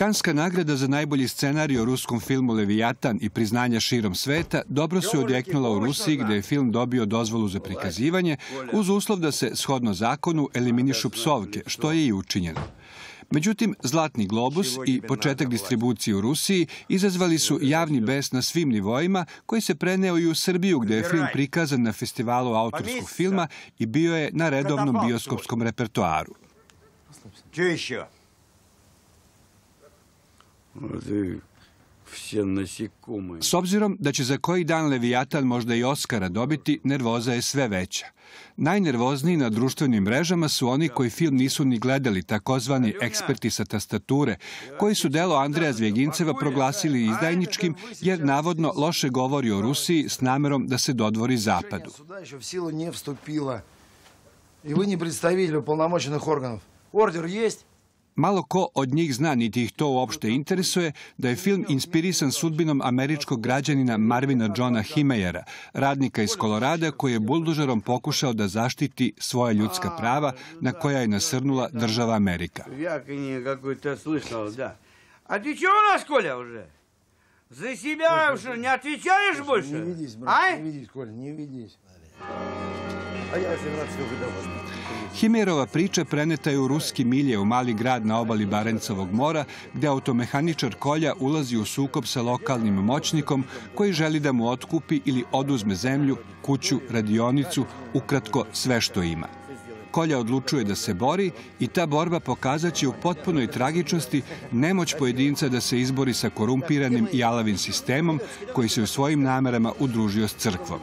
Kanska nagrada za najbolji scenarij o ruskom filmu Leviatan i priznanja širom sveta dobro se odjeknula u Rusiji gdje je film dobio dozvolu za prikazivanje uz uslov da se shodno zakonu eliminišu psovke, što je i učinjeno. Međutim, Zlatni globus i početak distribucije u Rusiji izazvali su javni bes na svim nivoima koji se preneo i u Srbiju gdje je film prikazan na festivalu autorskog filma i bio je na redovnom bioskopskom repertoaru. S obzirom da će za koji dan Leviatan možda i Oscara dobiti, nervoza je sve veća. Najnervozniji na društvenim mrežama su oni koji film nisu ni gledali, takozvani eksperti sa tastature, koji su delo Andreja Zvjeginceva proglasili izdajničkim jer navodno loše govori o Rusiji s namerom da se dodvori Zapadu. I vi ne predstavili uponamoćenih. Order jest, Malo ko od njih zna, niti ih to uopšte interesuje, da je film inspirisan sudbinom američkog građanina Marvina Johna Himejera, radnika iz Kolorada koji je buldožerom pokušao da zaštiti svoja ljudska prava na koja je nasrnula država Amerika. A ti čo nas, Kolja, уже? За себя уже не отвечаешь больше? Не видись, брат, не видись, Коля, не видись. Himerova priča preneta je u ruski milje u mali grad na obali Barencovog mora, gdje automehaničar Kolja ulazi u sukob sa lokalnim moćnikom koji želi da mu otkupi ili oduzme zemlju, kuću, radionicu, ukratko sve što ima. Kolja odlučuje da se bori i ta borba pokazat će u potpunoj tragičnosti nemoć pojedinca da se izbori sa korumpiranim i alavim sistemom koji se u svojim namerama udružio s crkvom.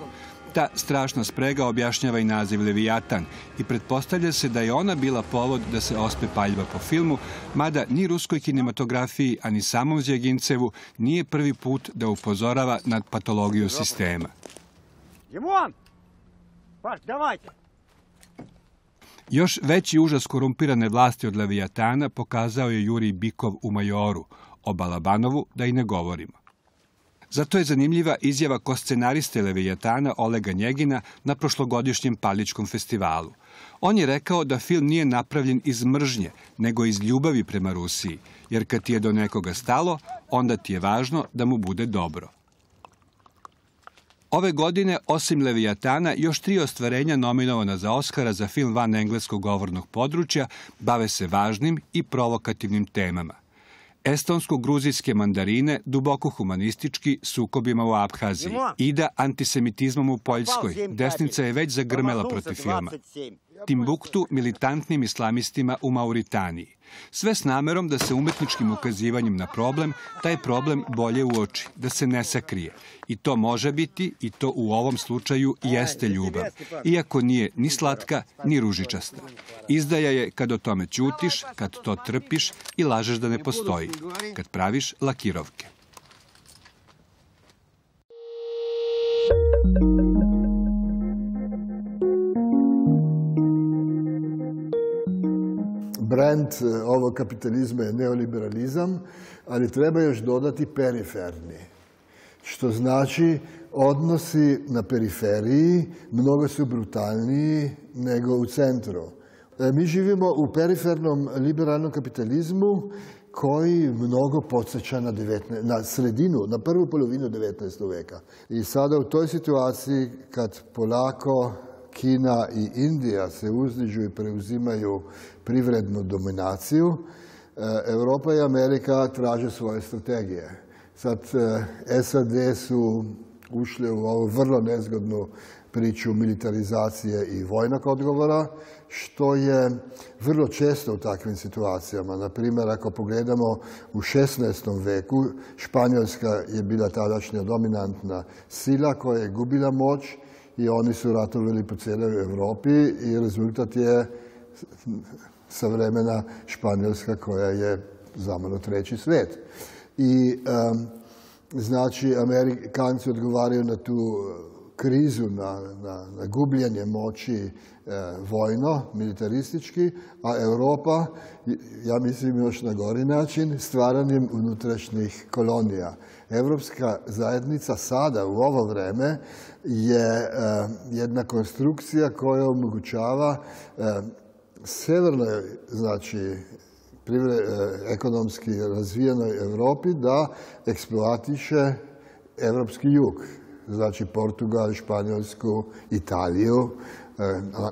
Ta strašna sprega objašnjava i naziv Leviatan i pretpostavlja se da je ona bila povod da se ospe paljba po filmu, mada ni ruskoj kinematografiji, a ni samom Zjegincevu nije prvi put da upozorava nad patologiju sistema. Još veći užas korumpirane vlasti od Leviatana pokazao je Jurij Bikov u Majoru, o Balabanovu da i ne govorimo. Zato je zanimljiva izjava koscenariste Levijatana Olega Njegina na prošlogodišnjem Paličkom festivalu. On je rekao da film nije napravljen iz mržnje, nego iz ljubavi prema Rusiji, jer kad ti je do nekoga stalo, onda ti je važno da mu bude dobro. Ove godine, osim Levijatana, još tri ostvarenja nominovana za Oscara za film van engleskog govornog područja bave se važnim i provokativnim temama estonsko-gruzijske mandarine duboko humanistički sukobima u Abhaziji. Ida antisemitizmom u Poljskoj. Desnica je već zagrmela protiv filma. Timbuktu militantnim islamistima u Mauritaniji. Sve s namerom da se umetničkim ukazivanjem na problem, taj problem bolje uoči, da se ne sakrije. I to može biti, i to u ovom slučaju jeste ljubav, iako nije ni slatka, ni ružičasta. Izdaja je kad o tome ćutiš, kad to trpiš i lažeš da ne postoji, kad praviš lakirovke. Brand e, ovog kapitalizma je neoliberalizam, ali treba još dodati periferni. Što znači odnosi na periferiji mnogo su brutalniji nego u centru. E, mi živimo u perifernom liberalnom kapitalizmu koji mnogo podsjeća na, na sredinu, na prvu polovinu 19. veka. I sada u toj situaciji kad polako Kina i Indija se uzdižu i preuzimaju privrednu dominaciju, Europa i Amerika traže svoje strategije. Sad e, SAD su ušli u ovu vrlo nezgodnu priču militarizacije i vojnog odgovora, što je vrlo često u takvim situacijama. Na primjer, ako pogledamo u 16. veku, Španjolska je bila tadašnja dominantna sila koja je gubila moć i oni su ratovali po cijeloj Europi i rezultat je savremena Španjolska koja je zamano treći svijet. I znači Amerikanci odgovaraju na tu krizu, na, na, gubljenje moći e, vojno, militaristički, a Europa, ja mislim još na gori način, stvaranjem unutrašnjih kolonija. Evropska zajednica sada u ovo vreme je e, jedna konstrukcija koja omogućava e, severnoj, znači ekonomski razvijenoj Europi da eksploatiše evropski jug. Znači Portugal, Španjolsku, Italiju,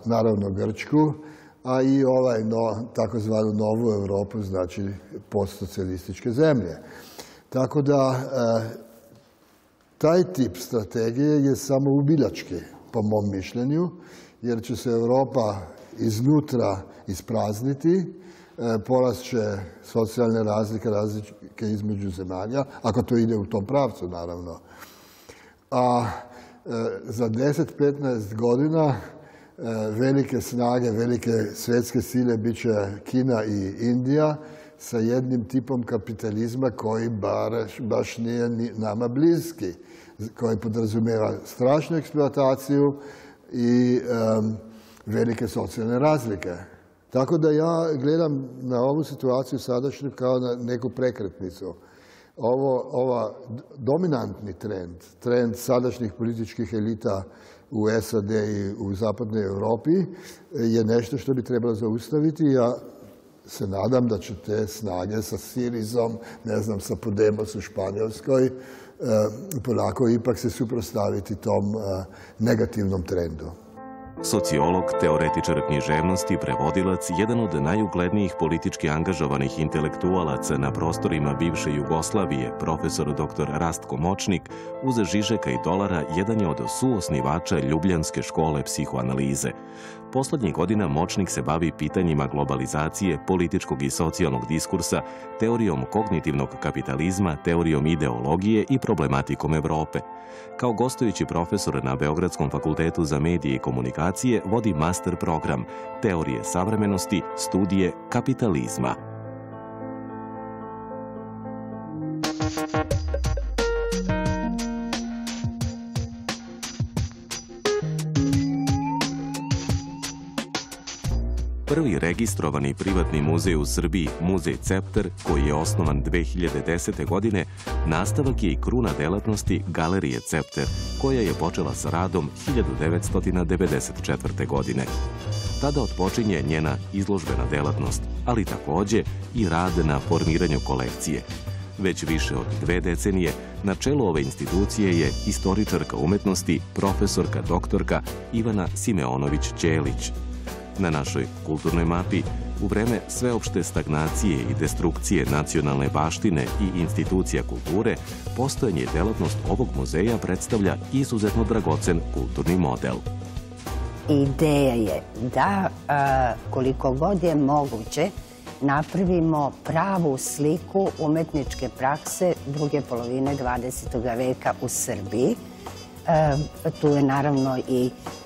naravno Grčku, a i ovaj takozvanu novu Europu, znači postsocijalističke zemlje. Tako da taj tip strategije je samo ubiljački, po mom mišljenju, jer će se Europa iznutra isprazniti, porast će socijalne razlike, razlike između zemalja, ako to ide u tom pravcu, naravno. A za 10-15 godina velike snage, velike svjetske sile bit će Kina i Indija sa jednim tipom kapitalizma koji baš nije nama bliski, koji podrazumijeva strašnu eksploataciju i velike socijalne razlike. Tako da ja gledam na ovu situaciju sadašnju kao na neku prekretnicu. Ovo, ova dominantni trend, trend sadašnjih političkih elita u SAD i u zapadnoj Europi je nešto što bi trebalo zaustaviti. Ja se nadam da će te snage sa Sirizom, ne znam, sa Podemos u Španjolskoj, polako ipak se suprostaviti tom negativnom trendu. Sociolog, teoretičar književnosti, prevodilac, jedan od najuglednijih politički angažovanih intelektualaca na prostorima bivše Jugoslavije, profesor dr. Rastko Močnik, uz Žižeka i Dolara jedan je od suosnivača Ljubljanske škole psihoanalize. Poslednjih godina Močnik se bavi pitanjima globalizacije, političkog i socijalnog diskursa, teorijom kognitivnog kapitalizma, teorijom ideologije i problematikom Evrope. Kao gostujući profesor na Beogradskom fakultetu za medije i komunikacije vodi master program Teorije savremenosti, studije kapitalizma. Prvi registrovani privatni muzej u Srbiji, Muzej Cepter, koji je osnovan 2010. godine, nastavak je i kruna delatnosti Galerije Cepter, koja je počela sa radom 1994. godine. Tada otpočinje njena izložbena delatnost, ali takođe i rad na formiranju kolekcije. Već više od dve decenije na čelu ove institucije je istoričarka umetnosti, profesorka doktorka Ivana Simeonović-Ćelić, na našoj kulturnoj mapi u vreme sveopšte stagnacije i destrukcije nacionalne baštine i institucija kulture, postojanje i delatnost ovog muzeja predstavlja izuzetno dragocen kulturni model. Ideja je da koliko god je moguće napravimo pravu sliku umetničke prakse druge polovine 20. veka u Srbiji. Tu je naravno i E,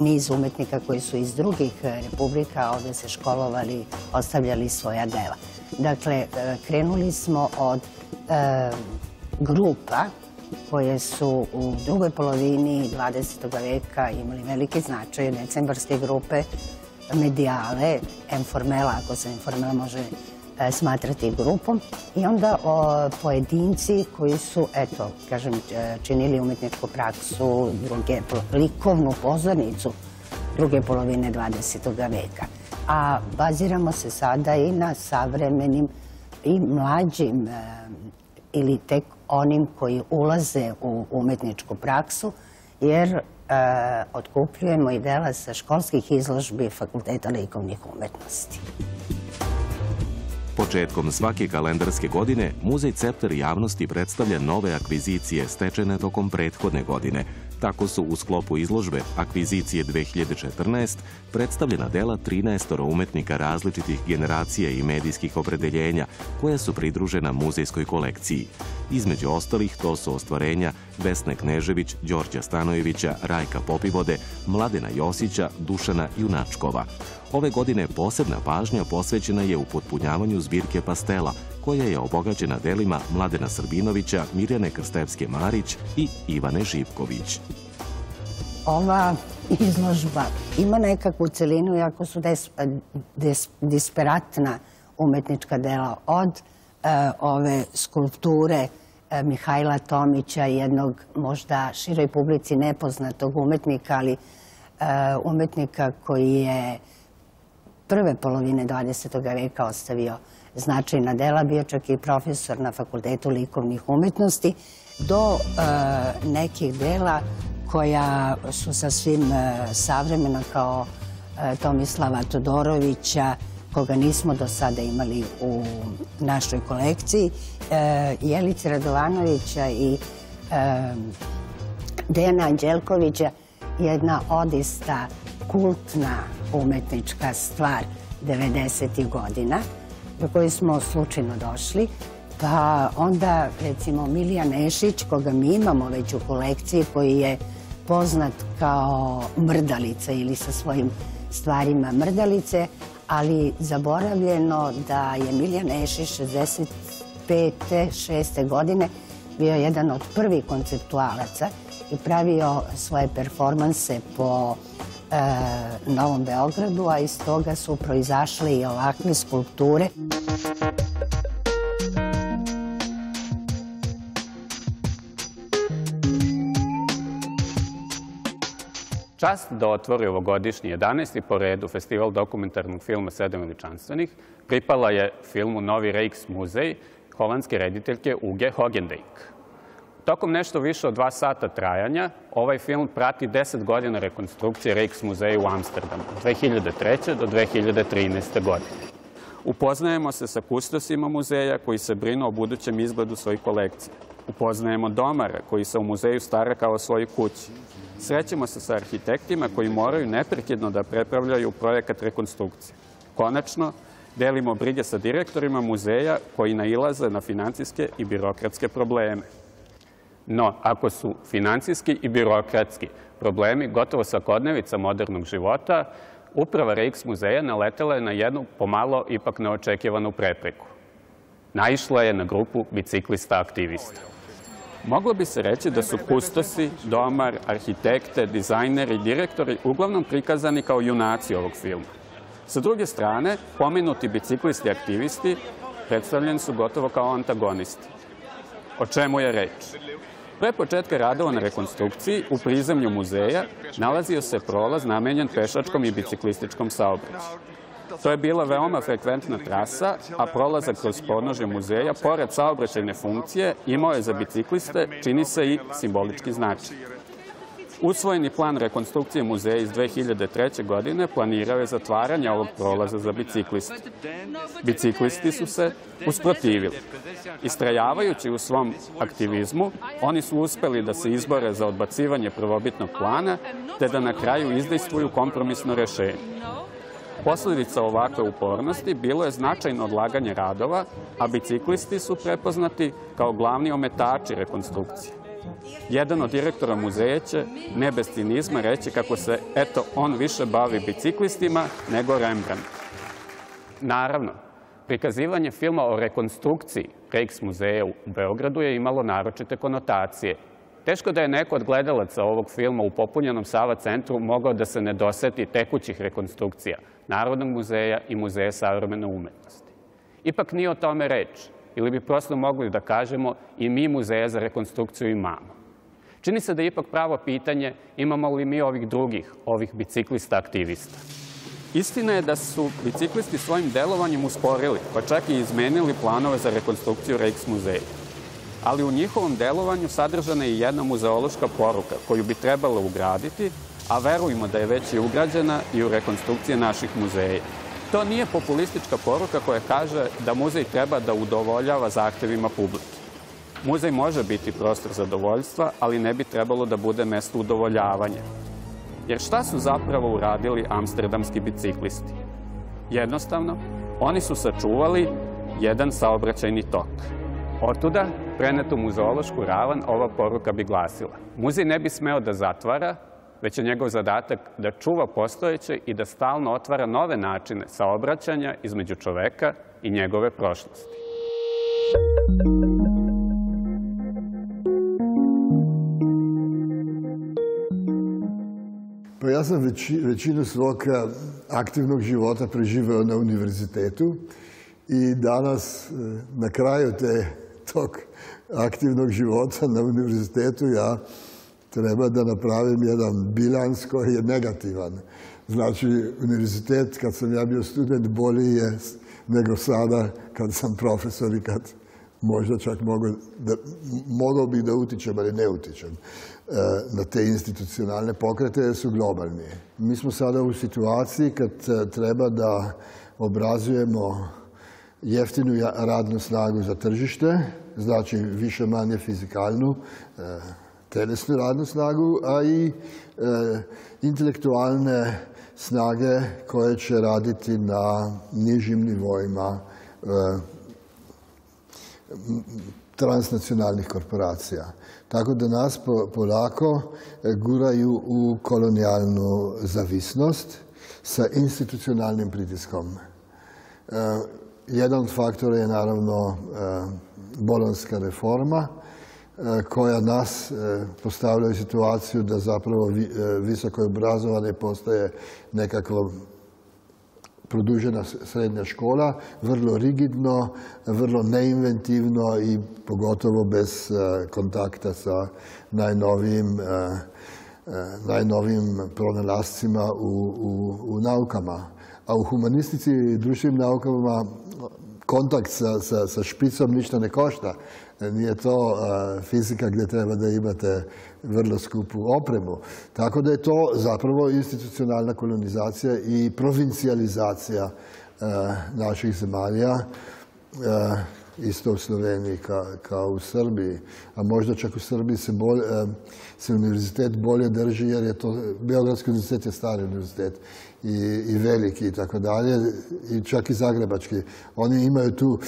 niz umetnika koji su iz drugih republika ovde se školovali, ostavljali svoja dela. Dakle, e, krenuli smo od e, grupa koje su u drugoj polovini 20. veka imali velike značaje, decembarske grupe, medijale, Enformela, ako se Enformela može E, smatrati grupom i onda o, pojedinci koji su, eto, kažem, e, činili umetničku praksu, druge, likovnu pozornicu druge polovine 20. veka. A baziramo se sada i na savremenim i mlađim e, ili tek onim koji ulaze u umetničku praksu, jer e, otkupljujemo i dela sa školskih izložbi Fakulteta likovnih umetnosti. Početkom svake kalendarske godine Muzej Cepter javnosti predstavlja nove akvizicije stečene tokom prethodne godine. Tako su u sklopu izložbe Akvizicije 2014 predstavljena dela 13 umetnika različitih generacija i medijskih opredeljenja koja su pridružena muzejskoj kolekciji. Između ostalih to su ostvarenja Vesne Knežević, Đorđa Stanojevića, Rajka Popivode, Mladena Josića, Dušana Junačkova. Ove godine posebna pažnja posvećena je u potpunjavanju zbirke pastela, koja je obogaćena delima Mladena Srbinovića, Mirjane Krstevske-Marić i Ivane Živković. Ova izložba ima nekakvu celinu, iako su des, des, disperatna umetnička dela od e, ove skulpture e, Mihajla Tomića, jednog možda široj publici nepoznatog umetnika, ali e, umetnika koji je prve polovine 20. veka ostavio značajna dela, bio čak i profesor na Fakultetu likovnih umetnosti, do e, nekih dela koja su sasvim e, savremena kao e, Tomislava Todorovića, koga nismo do sada imali u našoj kolekciji, Jelice Radovanovića i Dejana Anđelkovića, jedna odista kultna umetnička stvar 90. godina do smo slučajno došli. Pa onda, recimo, Milija Nešić, koga mi imamo već u kolekciji, koji je poznat kao mrdalica ili sa svojim stvarima mrdalice, ali zaboravljeno da je Milija Nešić 65. 6. godine bio jedan od prvih konceptualaca i pravio svoje performanse po e, Novom Beogradu, a iz toga su proizašle i ovakve skulpture. Čast da otvori ovogodišnji 11. po redu festival dokumentarnog filma Sedam veličanstvenih pripala je filmu Novi Rijks muzej holandske rediteljke Uge Hogendijk. Tokom nešto više od dva sata trajanja, ovaj film prati 10 godina rekonstrukcije Rijks muzeja u Amsterdamu, od 2003. do 2013. godine. Upoznajemo se sa kustosima muzeja koji se brinu o budućem izgledu svojih kolekcija. Upoznajemo domara koji se u muzeju stara kao o svojoj kući. Srećemo se sa arhitektima koji moraju neprekidno da prepravljaju projekat rekonstrukcije. Konačno, delimo brige sa direktorima muzeja koji nailaze na financijske i birokratske probleme. No, ako su financijski i birokratski problemi gotovo svakodnevica modernog života, uprava Rijks muzeja naletela je na jednu pomalo ipak neočekivanu prepreku. Naišla je na grupu biciklista aktivista. Moglo bi se reći da su kustosi, domar, arhitekte, dizajneri, direktori uglavnom prikazani kao junaci ovog filma. Sa druge strane, pomenuti biciklisti aktivisti predstavljeni su gotovo kao antagonisti. O čemu je reč? Pre početka radova na rekonstrukciji u prizemlju muzeja nalazio se prolaz namenjen pešačkom i biciklističkom saobraćaju. To je bila veoma frekventna trasa, a prolazak kroz podnožje muzeja, pored saobraćajne funkcije, imao je za bicikliste, čini se i simbolički značaj. Usvojeni plan rekonstrukcije muzeja iz 2003. godine planirao je zatvaranje ovog prolaza za bicikliste. Biciklisti su se usprotivili. Istrajavajući u svom aktivizmu, oni su uspeli da se izbore za odbacivanje prvobitnog plana, te da na kraju izdejstvuju kompromisno rešenje. Posledica ovakve upornosti bilo je značajno odlaganje radova, a biciklisti su prepoznati kao glavni ometači rekonstrukcije. Jedan od direktora muzeja će, ne bez cinizma, reći kako se, eto, on više bavi biciklistima nego Rembrandt. Naravno, prikazivanje filma o rekonstrukciji Rijks muzeja u Beogradu je imalo naročite konotacije. Teško da je neko od gledalaca ovog filma u popunjenom Sava centru mogao da se ne doseti tekućih rekonstrukcija Narodnog muzeja i Muzeja savremene umetnosti. Ipak nije o tome reč ili bi prosto mogli da kažemo i mi muzeja za rekonstrukciju imamo. Čini se da je ipak pravo pitanje imamo li mi ovih drugih, ovih biciklista aktivista. Istina je da su biciklisti svojim delovanjem usporili, pa čak i izmenili planove za rekonstrukciju Rijks muzeja. Ali u njihovom delovanju sadržana je jedna muzeološka poruka koju bi trebalo ugraditi, a verujemo da je već i ugrađena i u rekonstrukcije naših muzeja. To nije populistička poruka koja kaže da muzej treba da udovoljava zahtevima publike. Muzej može biti prostor zadovoljstva, ali ne bi trebalo da bude mesto udovoljavanja. Jer šta su zapravo uradili amsterdamski biciklisti? Jednostavno, oni su sačuvali jedan saobraćajni tok. Otuda, prenetu muzeološku ravan, ova poruka bi glasila. Muzej ne bi smeo da zatvara, već je njegov zadatak da čuva postojeće i da stalno otvara nove načine saobraćanja između čoveka i njegove prošlosti. Pa ja sam većinu svog aktivnog života preživeo na univerzitetu i danas e, na kraju te, tog aktivnog života na univerzitetu ja treba da napravim jedan bilans koji je negativan. Znači, univerzitet, kad sam ja bio student, bolji je nego sada kad sam profesor i kad možda čak mogu da, mogao bih da utičem, ali ne utičem e, na te institucionalne pokrete jer su globalni. Mi smo sada u situaciji kad e, treba da obrazujemo jeftinu radnu snagu za tržište, znači više manje fizikalnu, e, telesnu radnu snagu, a i intelektualne snage koje će raditi na nižim nivoima transnacionalnih korporacija. Tako da nas polako e, guraju u kolonijalnu zavisnost sa institucionalnim pritiskom. E, jedan od faktora je naravno e, bolonska reforma koja nas postavlja u situaciju da zapravo visoko obrazovane postaje nekakvo produžena srednja škola, vrlo rigidno, vrlo neinventivno i pogotovo bez e, kontakta sa najnovijim e, e, najnovim pronalascima u, naukama. A u humanistici i društvenim naukama kontakt sa špicom ništa ne košta. Nije to fizika gdje treba da imate vrlo skupu opremu. Tako da je to zapravo institucionalna kolonizacija i provincijalizacija naših zemalja isto u Sloveniji kao u Srbiji. A možda čak u Srbiji se, se univerzitet bolje drži jer je to, Beogradski univerzitet je stari univerzitet i, veliki i tako dalje, i čak i zagrebački. Oni imaju tu,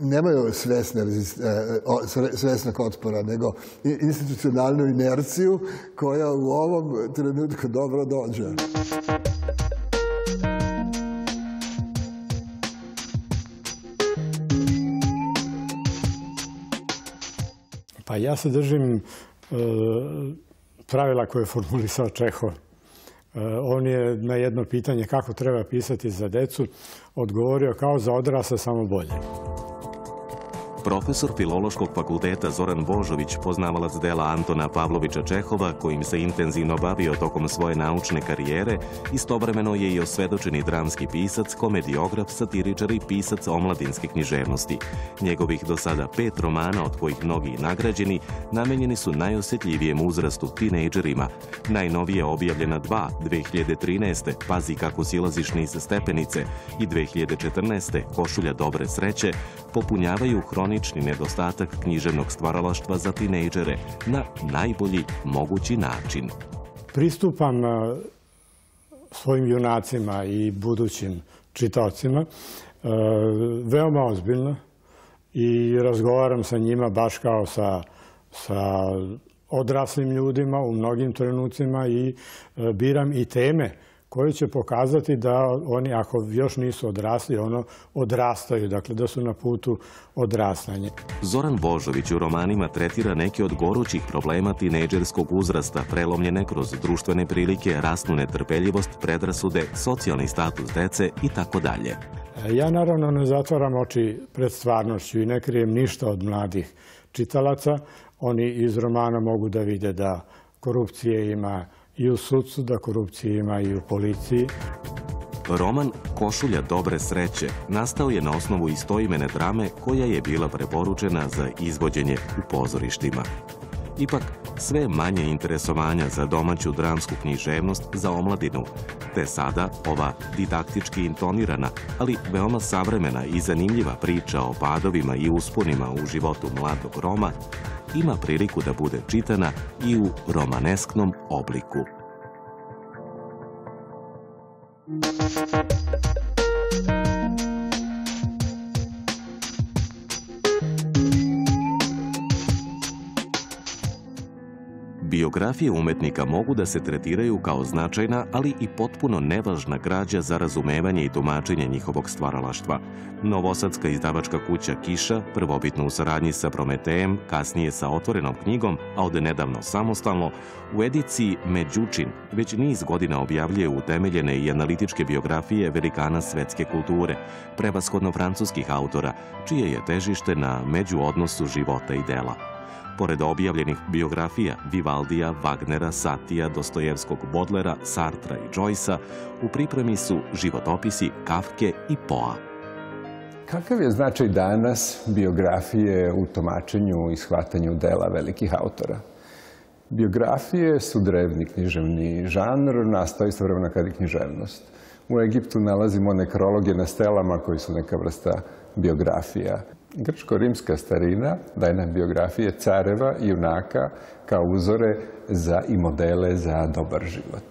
nemaju svesne, e, svesnog otpora, nego institucionalnu inerciju koja u ovom trenutku dobro dođe. Pa ja se držim e, pravila koje je formulisao Čehov. E, on je na jedno pitanje kako treba pisati za decu odgovorio kao za odrasle samo bolje. Profesor Filološkog fakulteta Zoran Božović, poznavalac dela Antona Pavlovića Čehova, kojim se intenzivno bavio tokom svoje naučne karijere, istovremeno je i osvedočeni dramski pisac, komediograf, satiričar i pisac omladinske književnosti. Njegovih do sada pet romana, od kojih mnogi nagrađeni, namenjeni su najosjetljivijem uzrastu, tinejdžerima. Najnovije objavljena dva, 2013. Pazi kako silaziš niz stepenice i 2014. Košulja dobre sreće, popunjavaju hroni nedostatak književnog stvaralaštva za tinejdžere na najbolji mogući način. Pristupam e, svojim junacima i budućim čitaocima e, veoma ozbiljno i razgovaram sa njima baš kao sa, sa odraslim ljudima u mnogim trenucima i e, biram i teme koji će pokazati da oni, ako još nisu odrasli, ono odrastaju, dakle da su na putu odrastanja. Zoran Božović u romanima tretira neke od gorućih problema tinejdžerskog uzrasta, prelomljene kroz društvene prilike, rasnu netrpeljivost, predrasude, socijalni status dece i tako dalje. Ja naravno ne zatvaram oči pred stvarnošću i ne krijem ništa od mladih čitalaca. Oni iz romana mogu da vide da korupcije ima i u sudcu, da korupcije ima i u policiji. Roman Košulja dobre sreće nastao je na osnovu istoimene drame koja je bila preporučena za izvođenje u pozorištima. Ipak, sve manje interesovanja za domaću dramsku književnost za omladinu, te sada ova didaktički intonirana, ali veoma savremena i zanimljiva priča o padovima i usponima u životu mladog Roma ima priliku da bude čitana i u romanesknom obliku. Biografije umetnika mogu da se tretiraju kao značajna, ali i potpuno nevažna građa za razumevanje i tumačenje njihovog stvaralaštva. Novosadska izdavačka kuća Kiša, prvobitno u saradnji sa Prometejem, kasnije sa otvorenom knjigom, a od nedavno samostalno, u ediciji Međučin već niz godina objavljuje utemeljene i analitičke biografije velikana svetske kulture, prevashodno francuskih autora, čije je težište na međuodnosu života i dela. Pored objavljenih biografija Vivaldija, Wagnera, Satija, Dostojevskog Bodlera, Sartra i Joycea, u pripremi su životopisi Kafke i Poa. Kakav je značaj danas biografije u tumačenju i shvatanju dela velikih autora? Biografije su drevni književni žanr, nastao istovremeno kad i književnost. U Egiptu nalazimo nekrologe na stelama koji su neka vrsta biografija. Grčko-rimska starina daje nam biografije careva junaka kao uzore za i modele za dobar život.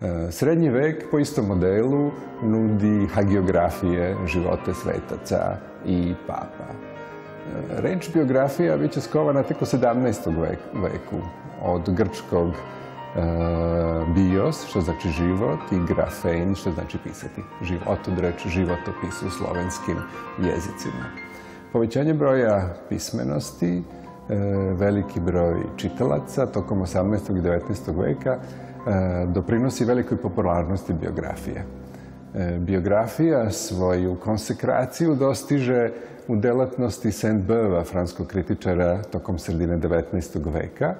E, srednji vek po istom modelu nudi hagiografije živote svetaca i papa. E, reč biografija biće skovana tek u 17. veku od grčkog e, bios, što znači život, i grafein, što znači pisati. Život od reč životopis u slovenskim jezicima. Povećanje broja pismenosti, veliki broj čitalaca tokom 18. i 19. veka E, doprinosi velikoj popularnosti biografije. E, biografija svoju konsekraciju dostiže u delatnosti Saint-Beuva, franskog kritičara tokom sredine 19. veka,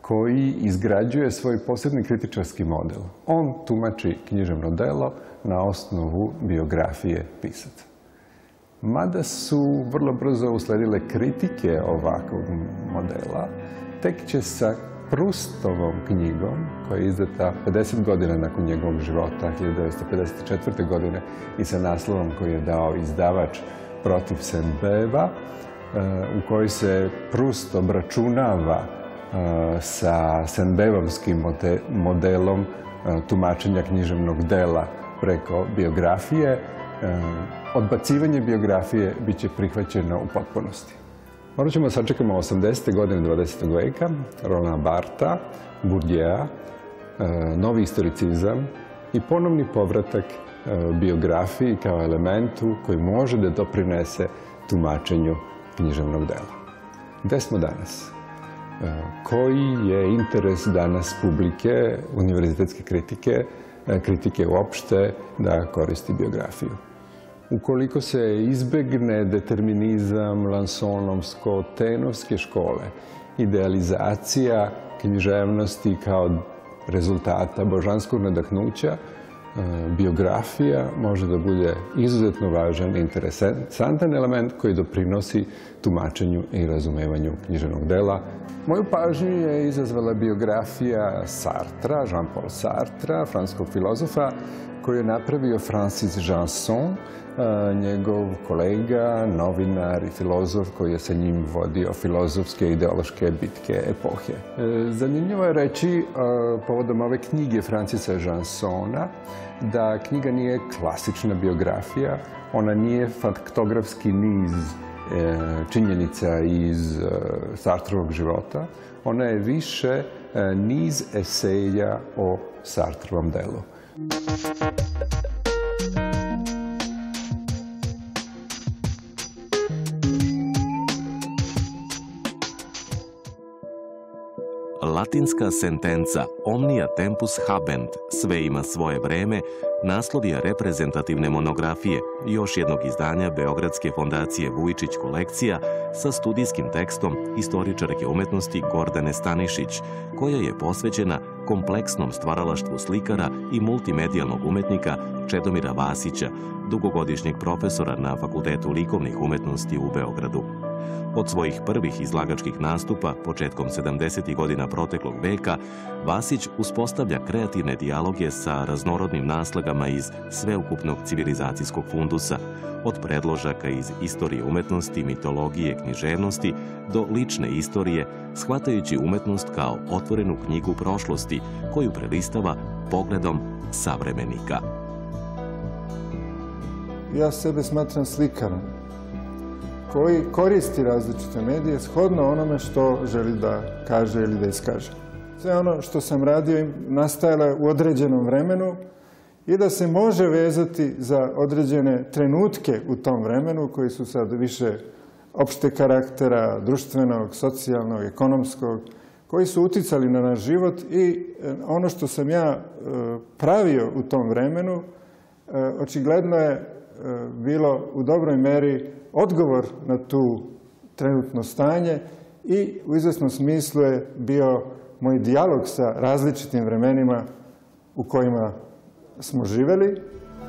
koji izgrađuje svoj posebni kritičarski model. On tumači književno delo na osnovu biografije pisaca. Mada su vrlo brzo usledile kritike ovakvog modela, tek će sa Prustovom knjigom, koja je izdata 50 godina nakon njegovog života, 1954. godine, i sa naslovom koji je dao izdavač protiv Sembeva, eh, u kojoj se Prust obračunava eh, sa Sembevovskim modelom eh, tumačenja književnog dela preko biografije. Odbacivanje biografije bit će prihvaćeno u potpunosti. Morat ćemo sačekamo 80. godine 20. veka, Roland Barta, Bourdieu, novi istoricizam i ponovni povratak e, biografiji kao elementu koji može da doprinese tumačenju književnog dela. Gde smo danas? E, koji je interes danas publike, univerzitetske kritike, e, kritike uopšte da koristi biografiju? Ukoliko se izbegne determinizam lansonovsko-tenovske škole, idealizacija književnosti kao rezultata božanskog nadahnuća, e, biografija može da bude izuzetno važan i interesantan element koji doprinosi tumačenju i razumevanju književnog dela. Moju pažnju je izazvala biografija Sartra, Jean-Paul Sartra, franskog filozofa, koju je napravio Francis Janson, njegov kolega, novinar i filozof koji je sa njim vodio filozofske ideološke bitke epohe. E, zanimljivo je reći povodom ove knjige Francisa Jansona da knjiga nije klasična biografija, ona nije faktografski niz e, činjenica iz e, Sartrovog života, ona je više niz eseja o Sartrovom delu. Latinska sentenca Omnia tempus habent, sve ima svoje vreme, naslov je reprezentativne monografije još jednog izdanja Beogradske fondacije Vujčić kolekcija sa studijskim tekstom istoričarke umetnosti Gordane Stanišić, koja je posvećena kompleksnom stvaralaštvu slikara i multimedijalnog umetnika Čedomira Vasića, dugogodišnjeg profesora na Fakultetu likovnih umetnosti u Beogradu. Od svojih prvih izlagačkih nastupa, početkom 70. godina proteklog veka, Vasić uspostavlja kreativne dijaloge sa raznorodnim naslagama iz sveukupnog civilizacijskog fundusa, od predložaka iz istorije umetnosti, mitologije, književnosti do lične istorije, shvatajući umetnost kao otvorenu knjigu prošlosti koju prelistava pogledom savremenika. Ja sebe smatram slikarom koji koristi različite medije shodno onome što želi da kaže ili da iskaže. Sve ono što sam radio nastajalo u određenom vremenu i da se može vezati za određene trenutke u tom vremenu koji su sad više opšte karaktera, društvenog, socijalnog, ekonomskog, koji su uticali na naš život i e, ono što sam ja e, pravio u tom vremenu, e, očigledno je bilo u dobroj meri odgovor na tu trenutno stanje i u izvesnom smislu je bio moj dijalog sa različitim vremenima u kojima smo živeli.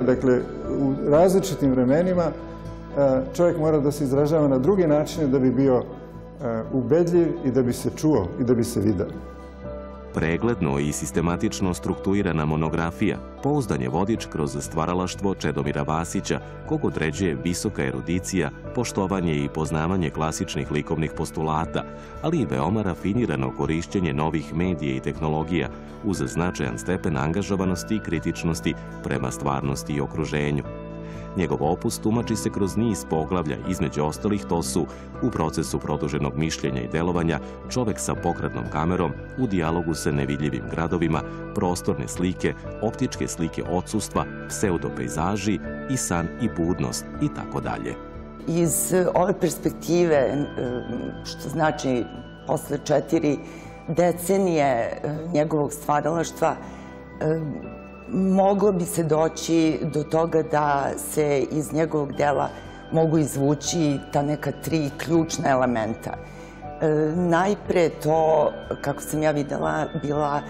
Dakle, u različitim vremenima čovjek mora da se izražava na drugi načine da bi bio ubedljiv i da bi se čuo i da bi se vidio. Pregledno i sistematično strukturirana monografija pouzdan je vodič kroz stvaralaštvo Čedomira Vasića, kog određuje visoka erudicija, poštovanje i poznavanje klasičnih likovnih postulata, ali i veoma rafinirano korišćenje novih medija i tehnologija uz značajan stepen angažovanosti i kritičnosti prema stvarnosti i okruženju. Njegov opus tumači se kroz niz poglavlja, između ostalih to su u procesu produženog mišljenja i delovanja, čovek sa pokretnom kamerom, u dijalogu sa nevidljivim gradovima, prostorne slike, optičke slike odsustva, pseudopejzaži i san i budnost i tako dalje. Iz ove perspektive, što znači posle četiri decenije njegovog stvaralaštva, moglo bi se doći do toga da se iz njegovog dela mogu izvući ta neka tri ključna elementa. E, najpre to, kako sam ja videla, bila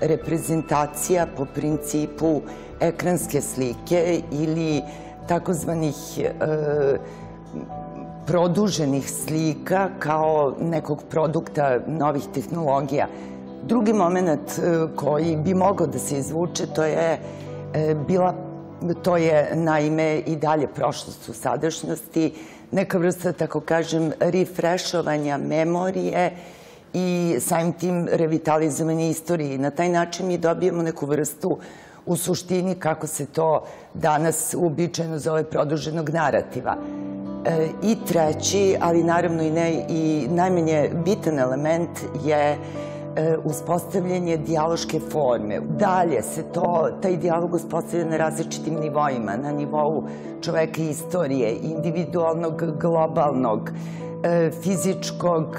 reprezentacija po principu ekranske slike ili takozvanih e, produženih slika kao nekog produkta novih tehnologija. Drugi moment e, koji bi mogao da se izvuče, to je e, bila, to je naime i dalje prošlost u sadašnjosti, neka vrsta, tako kažem, refrešovanja memorije i samim tim revitalizovanje istorije. Na taj način mi dobijemo neku vrstu u suštini kako se to danas uobičajeno zove produženog narativa. E, I treći, ali naravno i, ne, i najmanje bitan element je uspostavljanje dijaloške forme. Dalje se to, taj dijalog uspostavlja na različitim nivoima, na nivou čoveka istorije, individualnog, globalnog, e, fizičkog,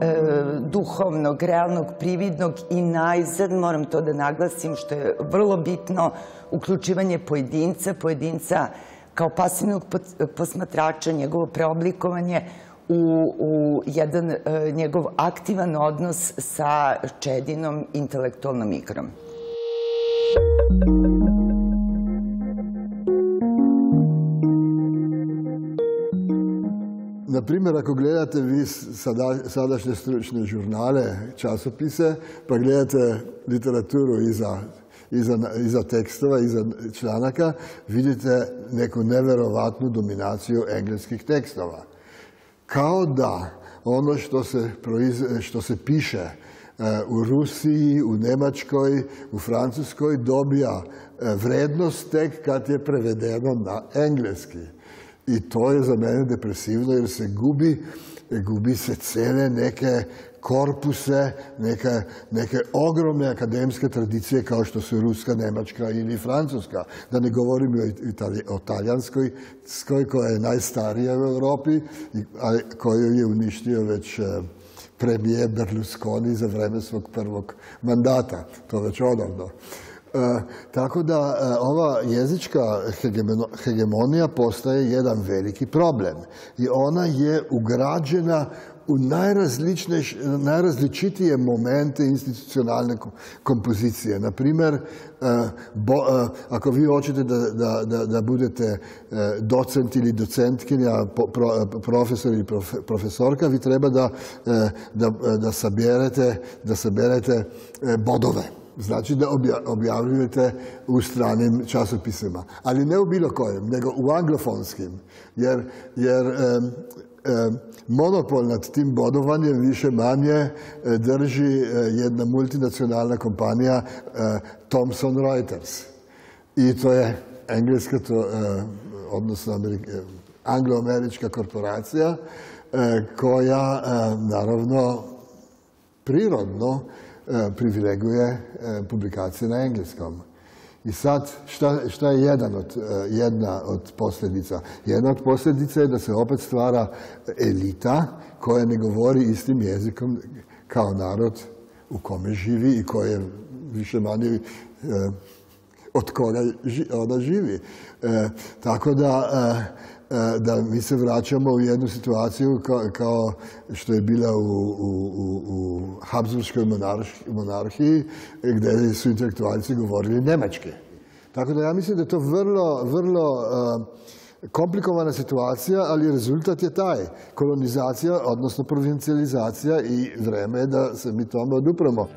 e, duhovnog, realnog, prividnog i najzad, moram to da naglasim, što je vrlo bitno, uključivanje pojedinca, pojedinca kao pasivnog posmatrača, njegovo preoblikovanje u, u jedan e, njegov aktivan odnos sa Čedinom intelektualnom igrom. Na primjer, ako gledate vi sada, sadašnje stručne žurnale, časopise, pa gledate literaturu iza, iza, iza tekstova, iza članaka, vidite neku neverovatnu dominaciju engleskih tekstova kao da ono što se, što se piše e, u Rusiji, u Nemačkoj, u Francuskoj dobija e, vrednost tek kad je prevedeno na engleski. I to je za mene depresivno jer se gubi, gubi se cele neke korpuse, neke, neke ogromne akademske tradicije kao što su Ruska, Nemačka ili Francuska. Da ne govorim o, talijanskoj, koja je najstarija u Europi, a koju je uništio već e, premijer Berlusconi za vreme svog prvog mandata. To već odavno. E, tako da e, ova jezička hegemonija postaje jedan veliki problem i ona je ugrađena v najrazličitije momente institucionalne kompozicije. Naprimer, eh, bo, eh, ako vi hočete, da, da, da, da budete eh, docent ali docentkinja, pro, profesor ali prof, profesorka, vi treba da, da, da, saberete, da saberete bodove. Znači, da obja, objavljujete v stranem časopisima. Ali ne v bilo kojem, nego v anglofonskim. Jer, jer monopol nad tim bodovanjem više manje e, drži e, jedna multinacionalna kompanija Thomson Reuters. I to je engleska, to, odnosno angloamerička korporacija koja naravno prirodno privileguje publikacije na engleskom. I sad, šta, je jedan od, e, jedna od posljedica? Jedna od posljedica je da se opet stvara elita koja ne govori istim jezikom kao narod u kome živi i koje više manje e, od koga ona živi. E, tako da, da mi se vraćamo u jednu situaciju kao, što je bila u, u, u Habsburgskoj monarhiji, gdje su intelektualci govorili nemački. Tako da ja mislim da je to vrlo, vrlo komplikovana situacija, ali rezultat je taj. Kolonizacija, odnosno provincializacija i vreme je da se mi tome odupremo.